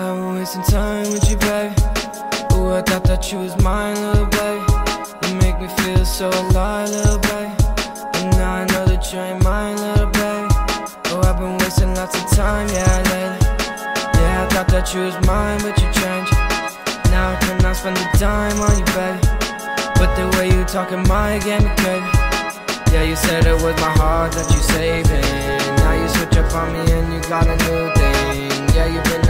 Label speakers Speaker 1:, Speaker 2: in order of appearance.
Speaker 1: I'm wasting time with you, baby. Ooh, I thought that you was mine, little baby. You make me feel so alive, little baby. And now I know that you ain't mine, little baby. Oh, I've been wasting lots of time, yeah, lately. Yeah, I thought that you was mine, but you changed. Now I cannot spend a dime on you, baby. But the way you talking, my game, baby. Yeah, you said it was my heart that you saving. Now you switch up on me and you got a new thing. Yeah, you've been